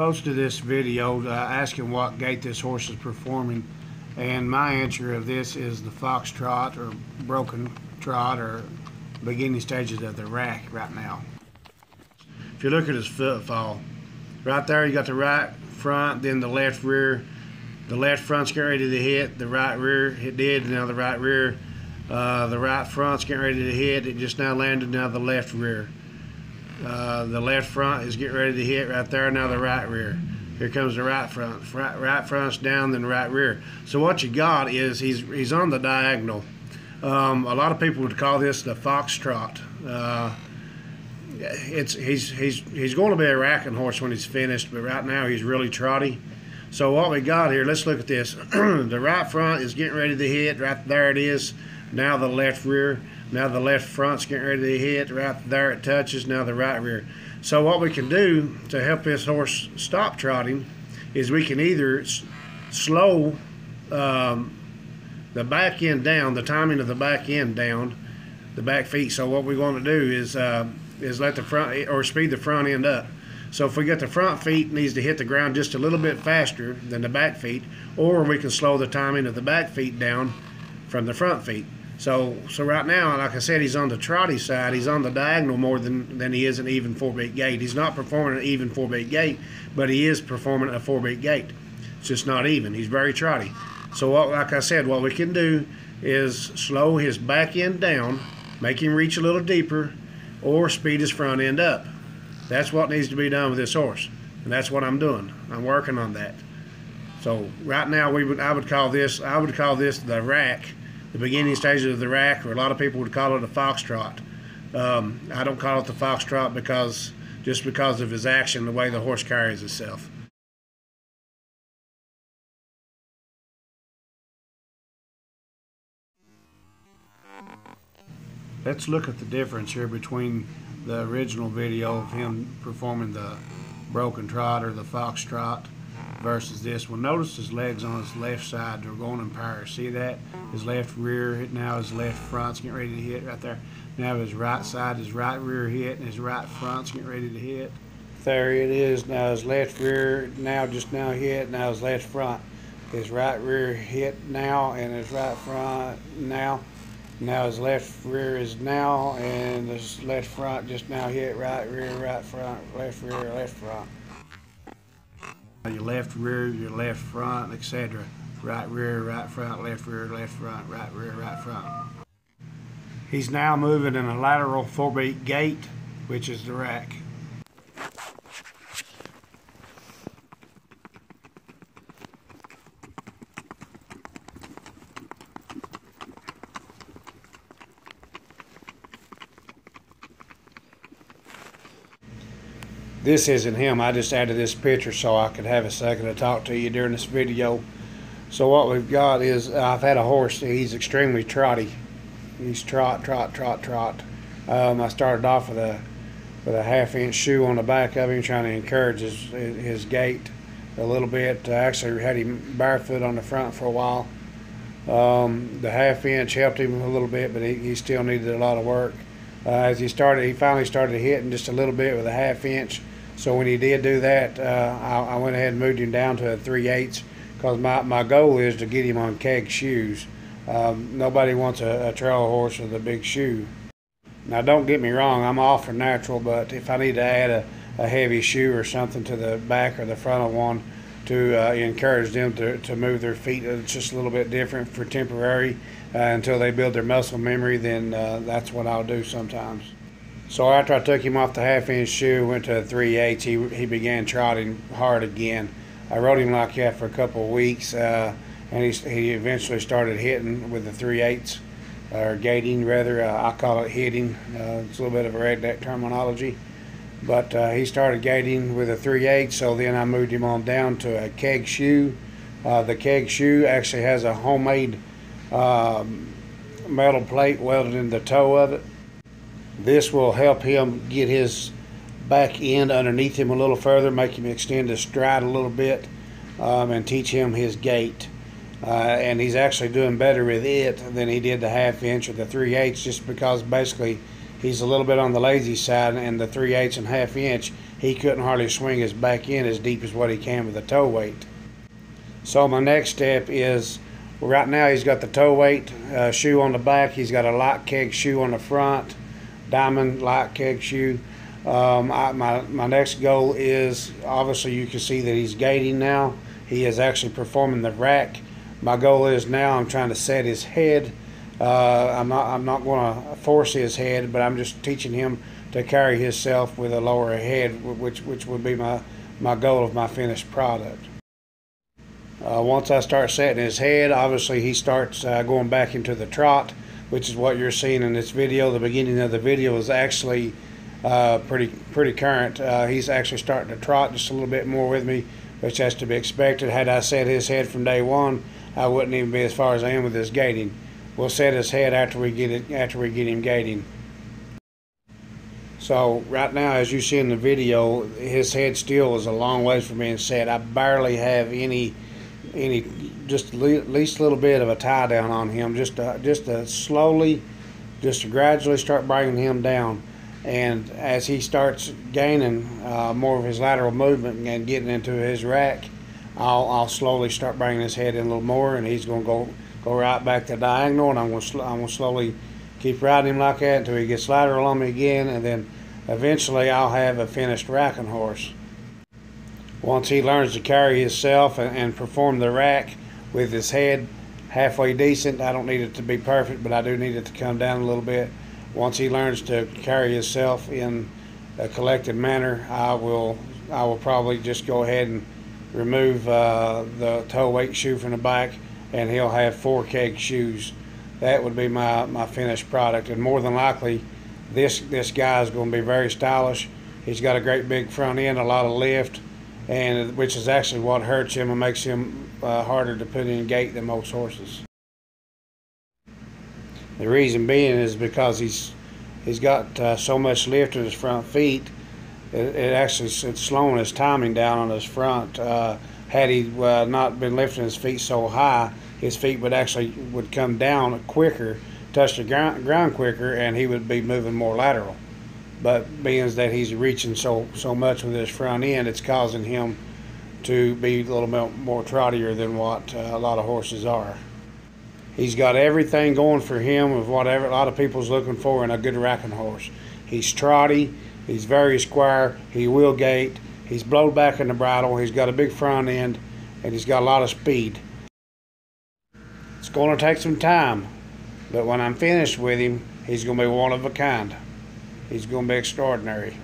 posted this video uh, asking what gait this horse is performing, and my answer of this is the foxtrot or broken trot or beginning stages of the rack right now. If you look at his footfall, right there you got the right front, then the left rear. The left front's getting ready to hit, the right rear it did, now the right rear. Uh, the right front's getting ready to hit, it just now landed, now the left rear. Uh, the left front is getting ready to hit right there. Now the right rear. Here comes the right front. Right, right front's down, then right rear. So what you got is he's he's on the diagonal. Um, a lot of people would call this the foxtrot. Uh, it's he's he's he's going to be a racking horse when he's finished, but right now he's really trotty. So what we got here, let's look at this. the right front is getting ready to hit. Right there it is. Now the left rear. Now the left front's getting ready to hit. Right there it touches. Now the right rear. So what we can do to help this horse stop trotting is we can either slow um, the back end down, the timing of the back end down, the back feet. So what we want to do is uh, is let the front or speed the front end up. So if we get the front feet needs to hit the ground just a little bit faster than the back feet, or we can slow the timing of the back feet down from the front feet. So, so right now, like I said, he's on the trotty side. He's on the diagonal more than, than he is an even four beat gait. He's not performing an even four beat gait, but he is performing a four beat gait. It's just not even. He's very trotty. So, what, like I said, what we can do is slow his back end down, make him reach a little deeper, or speed his front end up. That's what needs to be done with this horse, and that's what I'm doing. I'm working on that. So right now, we would I would call this I would call this the rack the beginning stages of the rack, or a lot of people would call it a foxtrot. Um, I don't call it the foxtrot because just because of his action, the way the horse carries itself. Let's look at the difference here between the original video of him performing the broken trot or the foxtrot versus this one. Notice his legs on his left side, they're going in pairs. See that? His left rear, hit now his left front's getting ready to hit right there. Now his right side, his right rear hit, and his right front's getting ready to hit. There it is. Now his left rear, now just now hit, now his left front. His right rear hit now, and his right front now. Now his left rear is now, and his left front just now hit right rear, right front, left rear, left front your left rear, your left front, etc. Right rear, right front, left rear, left front, right rear, right front. He's now moving in a lateral four beat gait, which is the rack. This isn't him. I just added this picture so I could have a second to talk to you during this video. So what we've got is I've had a horse. He's extremely trotty. He's trot, trot, trot, trot. Um, I started off with a with a half inch shoe on the back of him, trying to encourage his his gait a little bit. I actually had him barefoot on the front for a while. Um, the half inch helped him a little bit, but he, he still needed a lot of work. Uh, as he started, he finally started hitting just a little bit with a half inch. So when he did do that, uh, I, I, went ahead and moved him down to a three eighths because my, my goal is to get him on keg shoes. Um, nobody wants a, a, trail horse with a big shoe. Now, don't get me wrong, I'm all for natural, but if I need to add a, a heavy shoe or something to the back or the front of one to uh, encourage them to, to move their feet, it's just a little bit different for temporary uh, until they build their muscle memory, then uh, that's what I'll do sometimes. So after I took him off the half inch shoe, went to 3 8 he, he began trotting hard again. I rode him like that for a couple of weeks, uh, and he, he eventually started hitting with the 3 8 or gaiting rather. Uh, I call it hitting. Uh, it's a little bit of a redneck terminology. But uh, he started gaiting with a 3 8 so then I moved him on down to a keg shoe. Uh, the keg shoe actually has a homemade um, metal plate welded in the toe of it this will help him get his back end underneath him a little further, make him extend his stride a little bit, um, and teach him his gait. Uh, and he's actually doing better with it than he did the half inch or the 3 eighths, just because basically he's a little bit on the lazy side, and the 3 eighths and half inch he couldn't hardly swing his back end as deep as what he can with the toe weight. So my next step is right now he's got the toe weight uh, shoe on the back. He's got a light keg shoe on the front, diamond light keg shoe. Um, I, my, my next goal is obviously you can see that he's gaiting now. He is actually performing the rack. My goal is now I'm trying to set his head. Uh, I'm not I'm not going to force his head, but I'm just teaching him to carry himself with a lower head, which which would be my my goal of my finished product. Uh, once I start setting his head, obviously he starts uh, going back into the trot, which is what you're seeing in this video. The beginning of the video is actually uh, pretty pretty current. Uh, he's actually starting to trot just a little bit more with me, which has to be expected. Had I set his head from day one, I wouldn't even be as far as I am with his gaiting. We'll set his head after we get it after we get him gaiting. So right now, as you see in the video, his head still is a long ways from being set. I barely have any any just least little bit of a tie down on him, just to, just to slowly, just to gradually start bringing him down. And as he starts gaining uh, more of his lateral movement and getting into his rack, I'll, I'll slowly start bringing his head in a little more, and he's going to go go right back to diagonal, and I'm going to I'm going to slowly keep riding him like that until he gets lateral on me again, and then eventually I'll have a finished racking horse. Once he learns to carry himself and, and perform the rack with his head halfway decent, I don't need it to be perfect, but I do need it to come down a little bit once he learns to carry himself in a collected manner, I will I will probably just go ahead and remove uh, the toe weight shoe from the back, and he'll have four keg shoes. That would be my, my finished product, and more than likely, this this guy is going to be very stylish. He's got a great big front end, a lot of lift, and which is actually what hurts him and makes him uh, harder to put in gait than most horses. The reason being is because he's he's got uh, so much lift in his front feet. It, it, actually it's slowing his timing down on his front. Uh, had he uh, not been lifting his feet so high, his feet would actually would come down quicker, touch the ground, ground quicker, and he would be moving more lateral. But being that he's reaching so so much with his front end, it's causing him to be a little bit more trottier than what uh, a lot of horses are. He's got everything going for him of whatever a lot of people's looking for in a good racking horse. He's trotty, he's very square, he will gait, he's blowed back in the bridle, he's got a big front end, and he's got a lot of speed. It's going to take some time, but when I'm finished with him, he's going to be one of a kind. He's going to be extraordinary.